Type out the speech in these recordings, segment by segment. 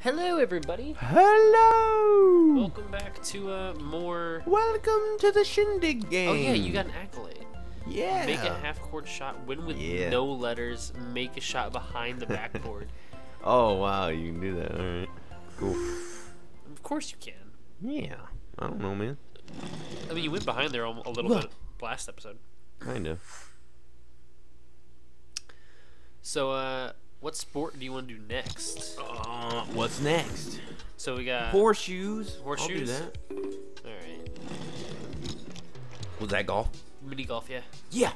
Hello, everybody. Hello! Welcome back to uh, more. Welcome to the Shindig game. Oh yeah, you got an accolade. Yeah. Make a half-court shot, win with Yeah. no letters, make a shot behind the backboard. Oh wow, you can do that. All right. Cool. of course you can. Yeah. I don't know, man. I mean, you went behind there a a little Look. bit last episode. Kind of. So, uh, what sport do you want to do next? Uh, what's next? So we got. Horseshoes. Horseshoes. I'll Horseshoes? do that. All right. Was that golf? Mini golf, yeah. Yeah.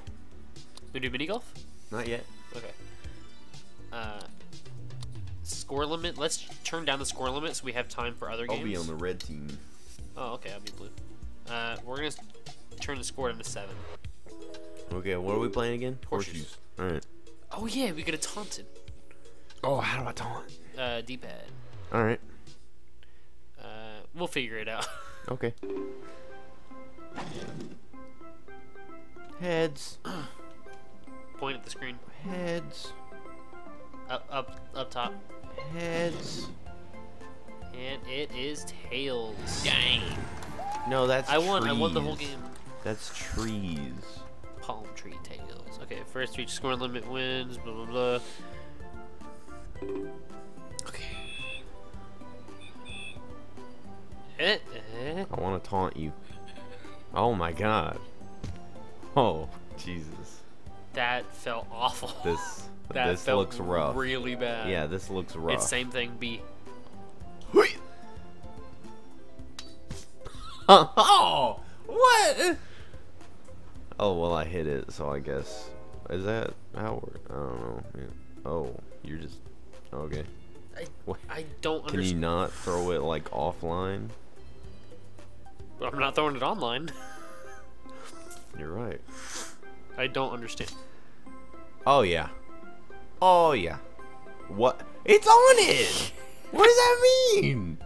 We do mini golf. Not yet. Okay. Uh, score limit. Let's turn down the score limit so we have time for other games. I'll be on the red team. Oh, okay. I'll be blue. Uh, we're gonna turn the score down to seven. Okay, what are we playing again? Horseshoes. All right. Oh yeah, we could have taunted. Oh, how do I taunt? Uh, D-pad. All right. Uh, we'll figure it out. Okay. Heads. Point at the screen. Heads. Up, up, up top. Heads. And it is tails. Dang. No, that's I won. I won the whole game. That's trees. Palm tree tails. Okay, first reach score limit wins. Blah blah blah. Okay. I want to taunt you. Oh my god. Oh, Jesus. That felt awful. This that this looks rough. Really bad. Yeah, this looks rough. It's same thing. B. oh, what? Oh well, I hit it, so I guess is that how? I don't know. man. Oh, you're just okay. I, What? I don't Can you not throw it like offline? I'm not throwing it online. You're right. I don't understand. Oh yeah. Oh yeah. What? It's on it. What does that mean?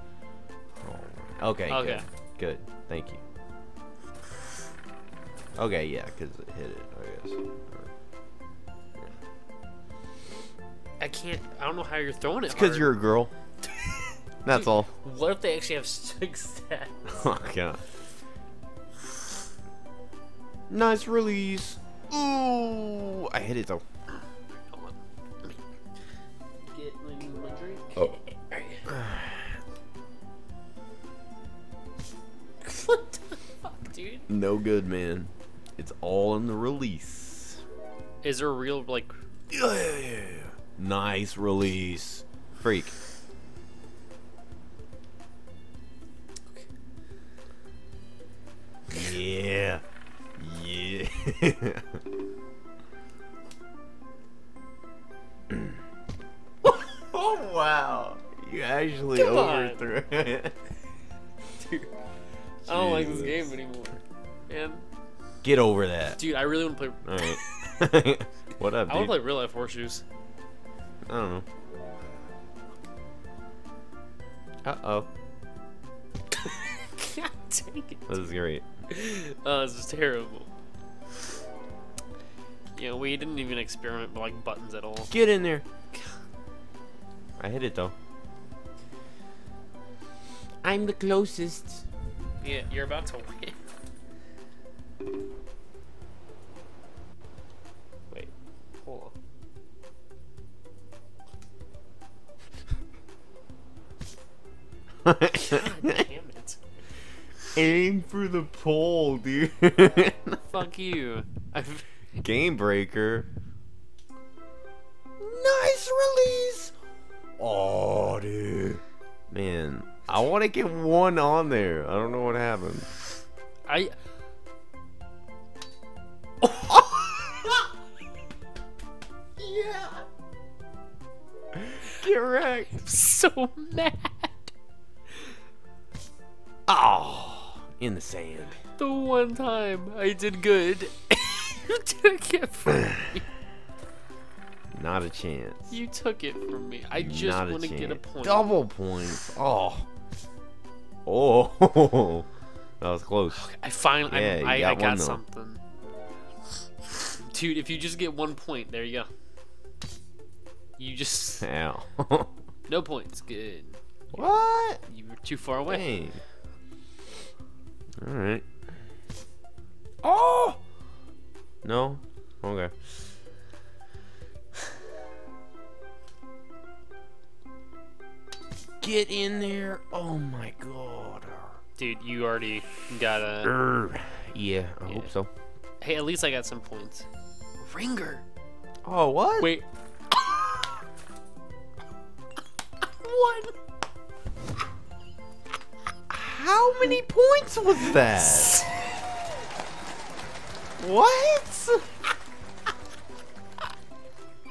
Oh, okay. Okay. Good. Good. Thank you. Okay. Yeah, because it hit it. I guess. Can't. I don't know how you're throwing it. It's Because you're a girl. That's all. What if they actually have six stats? Oh god. Nice release. Ooh, I hit it though. Hold on. Let me Get my, my drink. Oh. what the fuck, dude? No good, man. It's all in the release. Is there a real like? Yeah, yeah, yeah. Nice release. Freak. Yeah. Yeah. oh wow. You actually Come on. overthrew it. Dude, I don't like this game anymore. Man, Get over that. dude, I really want to play. Alright. what up, I want to play real life horseshoes. I don't know. Uh oh. God dang it. This is great. Oh, this is terrible. Yeah, we didn't even experiment with like buttons at all. Get in there. I hit it though. I'm the closest. Yeah, you're about to win. God damn it. Aim for the pole, dude. Fuck you. I've, Game breaker. Nice release. Oh, dude. Man, I want to get one on there. I don't know what happened. I. yeah. Get wrecked. I'm so mad. Oh, in the sand. The one time I did good, you took it from me. Not a chance. You took it from me. I just want to get a point. Double points. Oh. Oh. that was close. I finally, Yeah, I, I got got one, though. something. Dude, if you just get one point, there you go. You just Ow. no points. Good. What? You were too far away. Dang. All right. Oh. No. Okay. Get in there. Oh my god. Dude, you already got a. Urgh. Yeah, I Yeah. hope so. Hey, at least I got some points. Ringer. Oh, what? Wait. One. How many points was that? what?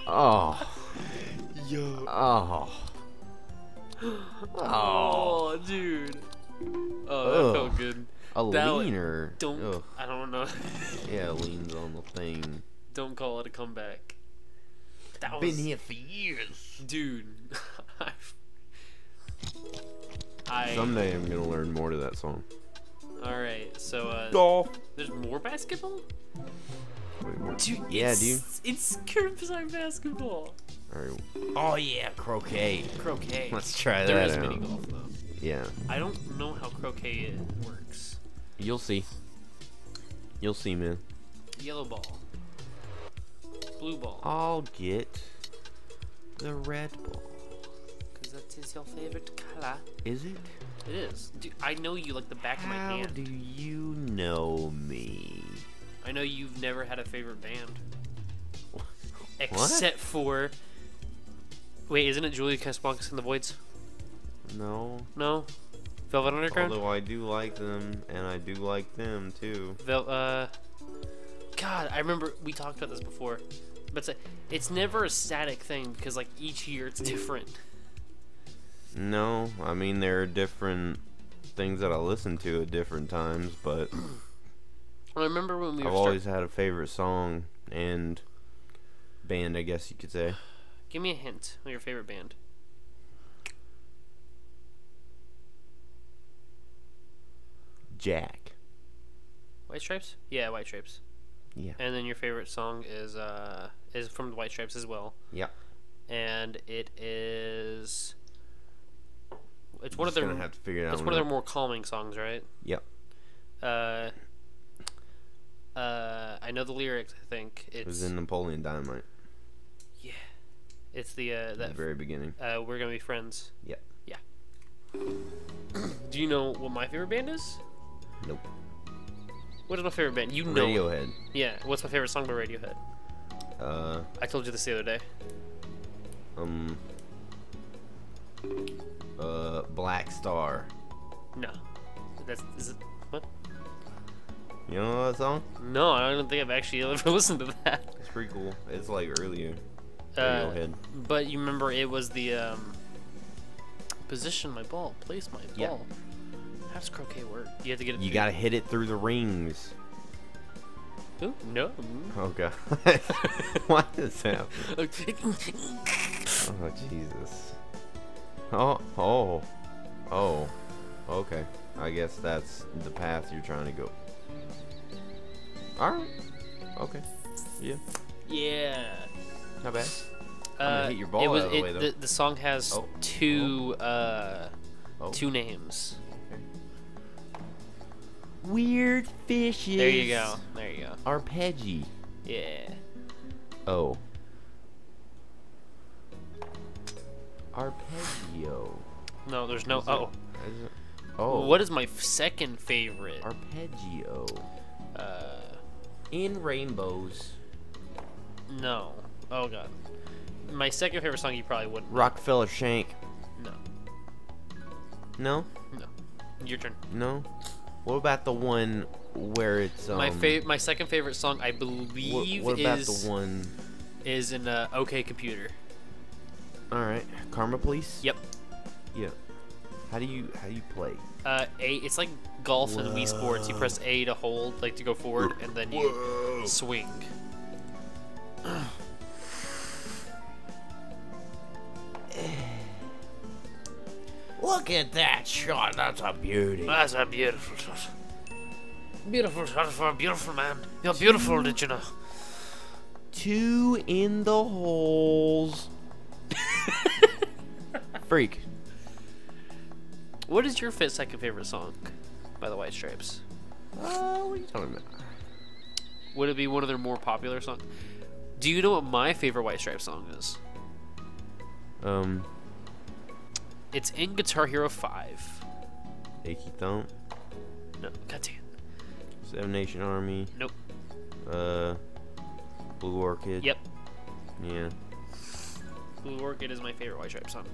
Oh. Yo. Oh. Oh. Oh, dude. Oh, that Ugh. felt good. A That leaner. Don't. Ugh. I don't know. Yeah, leans on the thing. don't call it a comeback. That was. Been here for years. Dude. I. Someday I'm gonna learn more to that song. Alright, so, uh. Golf. There's more basketball? Wait, more. Dude, Yeah, it's, dude. It's curbside basketball. All right. Oh yeah, croquet. Croquet. Let's try There that is out. mini golf though. Yeah, I don't know how croquet works. you'll see. You'll see, man. Yellow ball. Blue ball. I'll get the red ball. Is your favorite color. Is it? It is. Dude, I know you like the back of my hand. How do you know me? I know you've never had a favorite band. Except for. Wait, isn't it Julian Casablancas and the Voidz? No. No? Velvet Underground? Although I do like them, and I do like them too. Vel- uh. God, I remember we talked about this before. But it's, a, it's never a static thing because, like, each year it's different. No, I mean there are different things that I listen to at different times, but I remember when we I've always had a favorite song and band, I guess you could say. Give me a hint your favorite band. Jack. White Stripes? Yeah, White Stripes. Yeah. And then your favorite song is uh is from the White Stripes as well. Yeah. And it is it's one of their gonna have to figure it out. it's one of their more calming songs, right? Yep. Uh uh I know the lyrics, I think. It was in Napoleon Dynamite Yeah. It's the uh at the very beginning. uh we're gonna be friends. Yep. Yeah. Do you know what my favorite band is? Nope. What is my favorite band? You know. Radiohead. Yeah. What's my favorite song by Radiohead? Uh, I told you this the other day. um, uh, Black Star. No. That's is it what? You know that song? No, I don't think I've actually ever listened to that. It's pretty cool. It's like earlier. Uh, but you remember it was the um, position my ball, place my Yeah. ball. How does croquet work? You have to get it. You through- gotta hit it through the rings. Ooh, no. Oh god. what is happening? Oh Jesus. Oh oh oh. Okay. I guess that's the path you're trying to go. All right. Okay. Yeah. yeah. Not bad. Uh, hit your ball it was, the it- way, though. The, the song has Oh. two uh, Oh. two names. Weird fishes. There you go. There you go. Arpeggi. Yeah. Oh. Arpeggio. No, there's no. Is Oh. it- Oh. What is my second favorite? Arpeggio. Uh, In rainbows. no. Oh god. My second favorite song you probably wouldn't. Rockefeller Shank. No. No? No. Your turn. No? What about the one where it's um my fa- my second favorite song I What, believe what about is the one is in uh, OK Computer. All right. Karma Police? Yep. Yeah. How do you how do you play? Uh, A. It's like golf and Wii Sports. You press A to hold, like to go forward, and then you swing. Look at that shot. That's a beauty. That's a beautiful shot. Beautiful shot for a beautiful man. You're beautiful, did you know? Two in the holes. Freak. What is your fit second favorite song by the White Stripes? Uh, what are you talking about? Would it be one of their more popular songs? Do you know what my favorite White Stripes song is? Um, It's in Guitar Hero 5. Icky Thump, No, goddamn. Seven Nation Army, Nope. uh, Blue Orchid. Yep. Yeah. Blue Orchid is my favorite White Stripes song.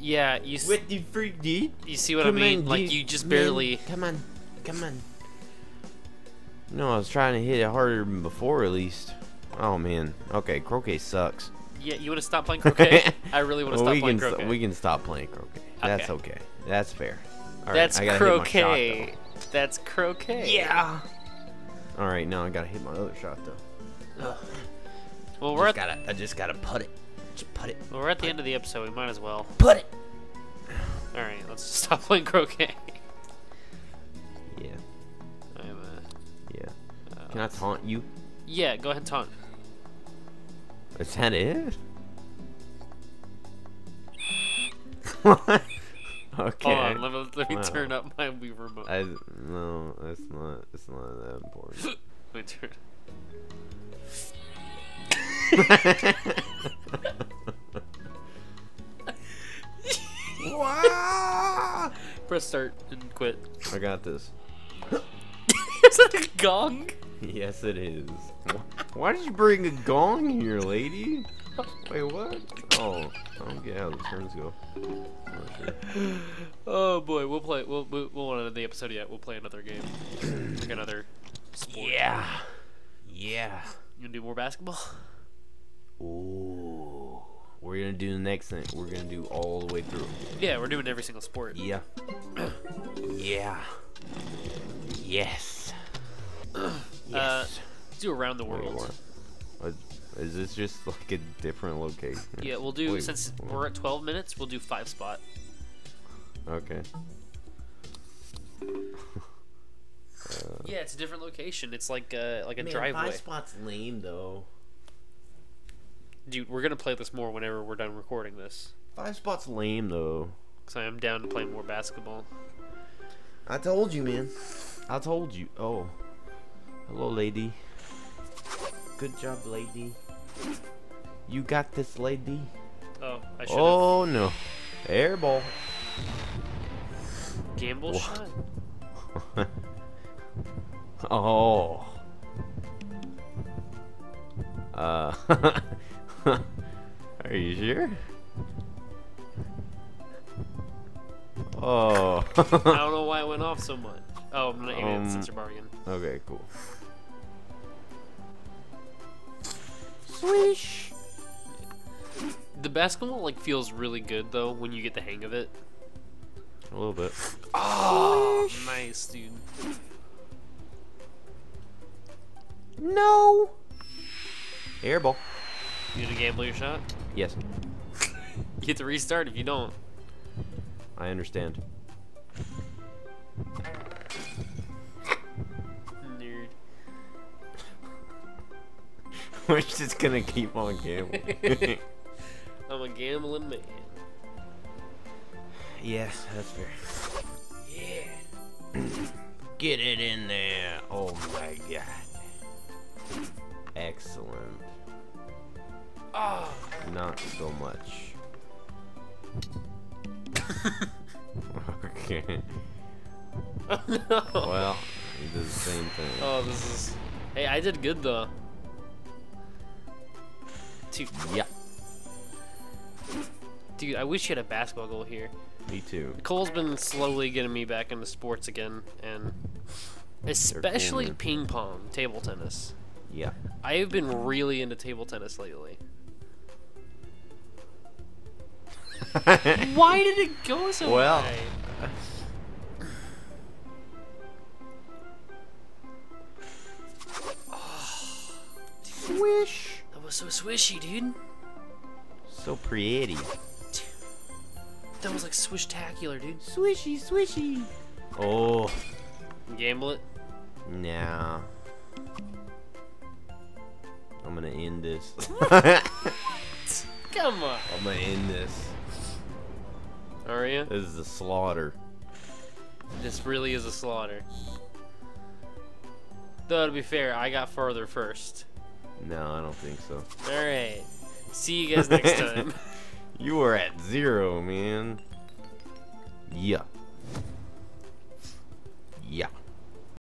Yeah, you s- the freak, dude? you see what I mean? like you just barely. Come on, come on. No, I was trying to hit it harder than before, at least. Oh man. Okay, croquet sucks. Yeah, you want to stop playing croquet? I really want to Well, stop playing can croquet. st- we can stop playing croquet. That's Okay. okay. That's fair. All right, That's I gotta shot, croquet. That's croquet. yeah. All right, now I gotta hit my other shot though. Well, we're at Just gotta, I just gotta put it. Just put it. well, we're at the end of the episode. We might as well. Put it. All right, let's stop playing croquet. Yeah. I'm, uh, Yeah. uh, Can I taunt you? yeah, go ahead and taunt. Is that it? What? okay. Hold on, let me, let me Wow. turn up my Wii remote. I no, it's not. It's not that important. Let me turn. Press start and quit. I got this. Is that a gong? Yes, it is. Why did you bring a gong here, lady? Wait, what? Oh, I don't get how the turns go. Not sure. Oh boy, we'll play. We'll we'll, we'll to end the episode yet. We'll play another game, like another sport. Yeah. Yeah. You gonna do more basketball? Ooh. We're gonna do the next thing. We're gonna do all the way through. Yeah, we're doing every single sport. Yeah. yeah. Yes. Uh, Yes. Let's do around the world. what? What- Is this just like a different location? Yeah, we'll do Wait, since what? we're at 12 minutes. We'll do five spot. Okay. Yeah, it's a different location. It's like a, like a driveway. Five spot's lame though. Dude, we're gonna play this more whenever we're done recording this. Five spot's lame though. Cause I am down to play more basketball. I told you, man. I told you. Oh. Hello, lady. Good job, lady. You got this, lady. Oh, I should have Oh no. Airball. gamble Wha- shot. oh. Uh. Are you sure? Oh. I don't know why it went off so much. Oh, I'm not aiming at Um, sensor bar again. okay, cool. Swish. The basketball like feels really good though when you get the hang of it. A little bit. Oh, nice, dude. No. Airball. You gonna gamble your shot? Yes, You get to restart if you don't. I understand. Nerd. We're just gonna keep on gambling. I'm a gambling man. yes, that's fair. Yeah. Get it in there. Oh my god. Excellent. Oh. Not so much. okay. Oh no. Well, he does the same thing. Oh, this is. Hey, I did good though. Dude, Yeah, dude, I wish you had a basketball goal here. me too. Cole's been slowly getting me back into sports again, and especially ping pong, table tennis. Yeah. I have been really into table tennis lately. Why did it go so Well. high? Swish. That was so swishy, dude. So pretty. That was like swishtacular, dude. Swishy, swishy. Oh, Gamble it. nah. I'm gonna end this. Come on. I'm gonna end this. Are you? This is a slaughter. This really is a slaughter. Though to be fair, I got farther first. No, I don't think so. All right. See you guys next time. You were at zero, man. Yeah.